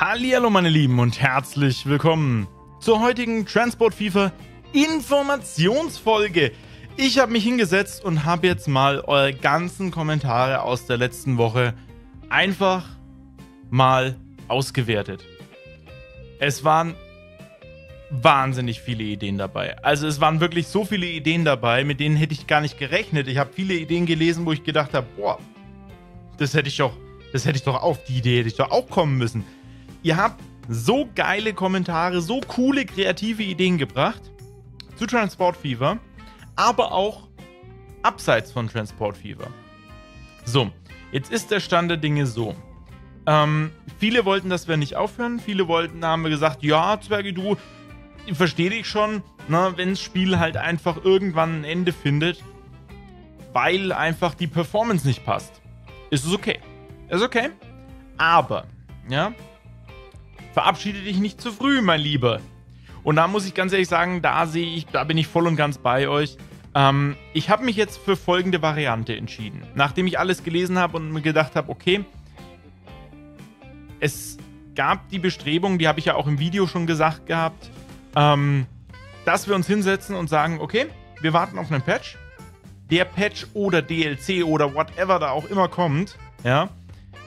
Hallihallo meine Lieben und herzlich willkommen zur heutigen Transport FIFA Informationsfolge. Ich habe mich hingesetzt und habe jetzt mal eure ganzen Kommentare aus der letzten Woche einfach mal ausgewertet. Es waren wahnsinnig viele Ideen dabei. Also es waren wirklich so viele Ideen dabei, mit denen hätte ich gar nicht gerechnet. Ich habe viele Ideen gelesen, wo ich gedacht habe, boah, das hätte ich doch, das hätte ich doch auf die Idee hätte ich doch auch kommen müssen. Ihr habt so geile Kommentare, so coole kreative Ideen gebracht zu Transport Fever, aber auch abseits von Transport Fever. So, jetzt ist der Stand der Dinge so. Ähm, viele wollten, dass wir nicht aufhören. Viele wollten, haben wir gesagt, ja, Zwergi, du, verstehe dich schon, ne, wenn das Spiel halt einfach irgendwann ein Ende findet, weil einfach die Performance nicht passt. Ist es okay. Ist okay. Aber, ja, verabschiede dich nicht zu früh, mein Lieber. Und da muss ich ganz ehrlich sagen, da sehe ich, da bin ich voll und ganz bei euch. Ähm, ich habe mich jetzt für folgende Variante entschieden. Nachdem ich alles gelesen habe und mir gedacht habe, okay, es gab die Bestrebung, die habe ich ja auch im Video schon gesagt gehabt, ähm, dass wir uns hinsetzen und sagen, okay, wir warten auf einen Patch. Der Patch oder DLC oder whatever da auch immer kommt, ja,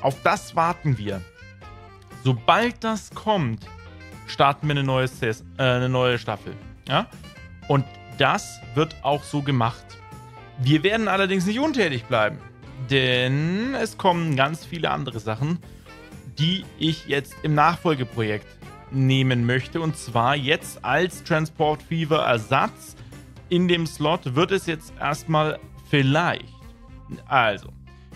auf das warten wir. Sobald das kommt, starten wir eine neue, Ses äh, eine neue Staffel. Ja? Und das wird auch so gemacht. Wir werden allerdings nicht untätig bleiben, denn es kommen ganz viele andere Sachen, die ich jetzt im Nachfolgeprojekt nehmen möchte. Und zwar jetzt als Transport Fever Ersatz in dem Slot wird es jetzt erstmal vielleicht, also,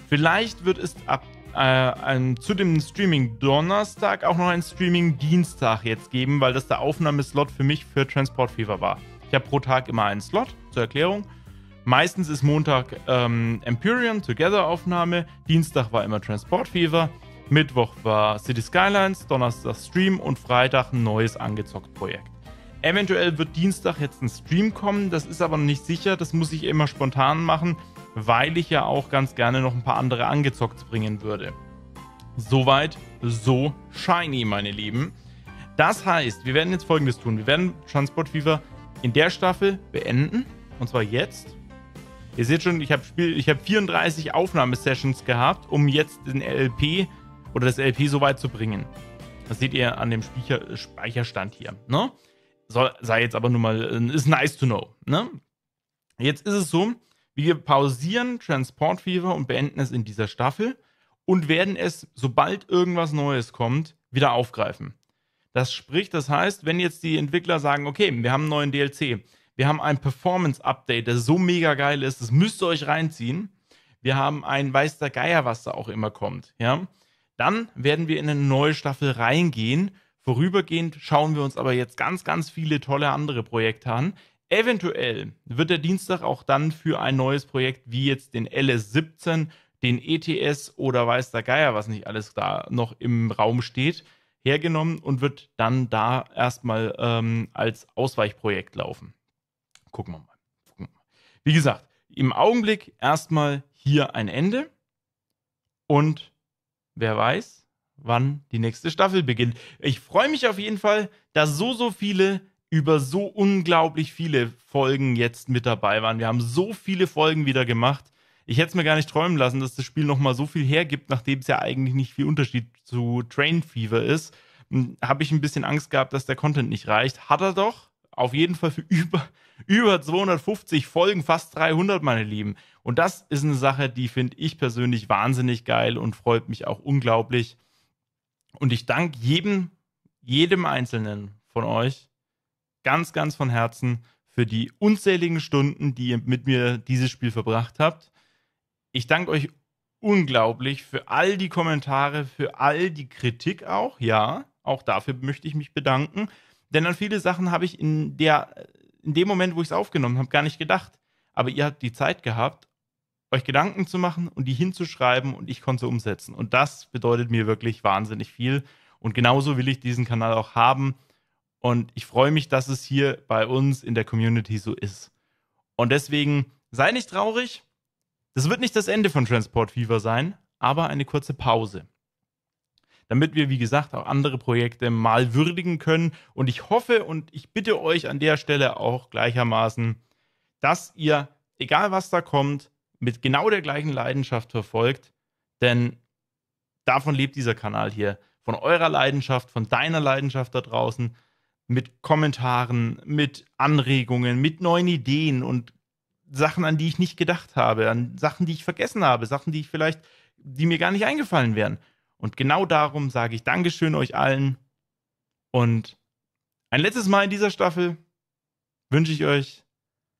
vielleicht wird es ab ein, zu dem Streaming Donnerstag auch noch ein Streaming Dienstag jetzt geben, weil das der Aufnahmeslot für mich für Transport Fever war. Ich habe pro Tag immer einen Slot, zur Erklärung. Meistens ist Montag ähm, Empyrean Together Aufnahme, Dienstag war immer Transport Fever, Mittwoch war City Skylines, Donnerstag Stream und Freitag ein neues angezockt Projekt. Eventuell wird Dienstag jetzt ein Stream kommen, das ist aber noch nicht sicher, das muss ich immer spontan machen weil ich ja auch ganz gerne noch ein paar andere angezockt bringen würde. Soweit, so shiny, meine Lieben. Das heißt, wir werden jetzt folgendes tun. Wir werden Transport Fever in der Staffel beenden. Und zwar jetzt. Ihr seht schon, ich habe hab 34 Aufnahmesessions gehabt, um jetzt den LP oder das LP so weit zu bringen. Das seht ihr an dem Speicher, Speicherstand hier. Ne? Soll, sei jetzt aber nur mal, ist nice to know. Ne? Jetzt ist es so, wir pausieren Transport Fever und beenden es in dieser Staffel und werden es, sobald irgendwas Neues kommt, wieder aufgreifen. Das spricht, das heißt, wenn jetzt die Entwickler sagen, okay, wir haben einen neuen DLC, wir haben ein Performance-Update, das so mega geil ist, das müsst ihr euch reinziehen. Wir haben ein weiß der Geier, was da auch immer kommt, ja. Dann werden wir in eine neue Staffel reingehen. Vorübergehend schauen wir uns aber jetzt ganz, ganz viele tolle andere Projekte an. Eventuell wird der Dienstag auch dann für ein neues Projekt wie jetzt den LS17, den ETS oder weiß der Geier, was nicht alles da noch im Raum steht, hergenommen und wird dann da erstmal ähm, als Ausweichprojekt laufen. Gucken wir, mal. Gucken wir mal. Wie gesagt, im Augenblick erstmal hier ein Ende und wer weiß, wann die nächste Staffel beginnt. Ich freue mich auf jeden Fall, dass so, so viele über so unglaublich viele Folgen jetzt mit dabei waren. Wir haben so viele Folgen wieder gemacht. Ich hätte es mir gar nicht träumen lassen, dass das Spiel nochmal so viel hergibt, nachdem es ja eigentlich nicht viel Unterschied zu Train Fever ist. Hm, Habe ich ein bisschen Angst gehabt, dass der Content nicht reicht. Hat er doch. Auf jeden Fall für über, über 250 Folgen, fast 300, meine Lieben. Und das ist eine Sache, die finde ich persönlich wahnsinnig geil und freut mich auch unglaublich. Und ich danke jedem, jedem Einzelnen von euch, ganz, ganz von Herzen für die unzähligen Stunden, die ihr mit mir dieses Spiel verbracht habt. Ich danke euch unglaublich für all die Kommentare, für all die Kritik auch. Ja, auch dafür möchte ich mich bedanken. Denn an viele Sachen habe ich in, der, in dem Moment, wo ich es aufgenommen habe, gar nicht gedacht. Aber ihr habt die Zeit gehabt, euch Gedanken zu machen und die hinzuschreiben und ich konnte sie umsetzen. Und das bedeutet mir wirklich wahnsinnig viel. Und genauso will ich diesen Kanal auch haben. Und ich freue mich, dass es hier bei uns in der Community so ist. Und deswegen sei nicht traurig. Das wird nicht das Ende von Transport Fever sein, aber eine kurze Pause. damit wir, wie gesagt, auch andere Projekte mal würdigen können. Und ich hoffe und ich bitte euch an der Stelle auch gleichermaßen, dass ihr, egal was da kommt, mit genau der gleichen Leidenschaft verfolgt. Denn davon lebt dieser Kanal hier. Von eurer Leidenschaft, von deiner Leidenschaft da draußen. Mit Kommentaren, mit Anregungen, mit neuen Ideen und Sachen, an die ich nicht gedacht habe, an Sachen, die ich vergessen habe, Sachen, die ich vielleicht, die mir gar nicht eingefallen wären. Und genau darum sage ich Dankeschön euch allen. Und ein letztes Mal in dieser Staffel wünsche ich euch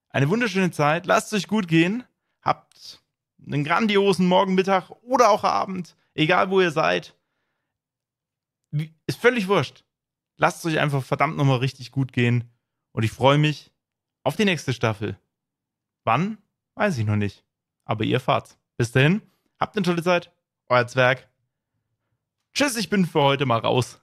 eine wunderschöne Zeit. Lasst es euch gut gehen. Habt einen grandiosen Morgen, Mittag oder auch Abend. Egal wo ihr seid. Ist völlig wurscht. Lasst es euch einfach verdammt nochmal richtig gut gehen. Und ich freue mich auf die nächste Staffel. Wann? Weiß ich noch nicht. Aber ihr fahrt's. Bis dahin, habt eine tolle Zeit. Euer Zwerg. Tschüss, ich bin für heute mal raus.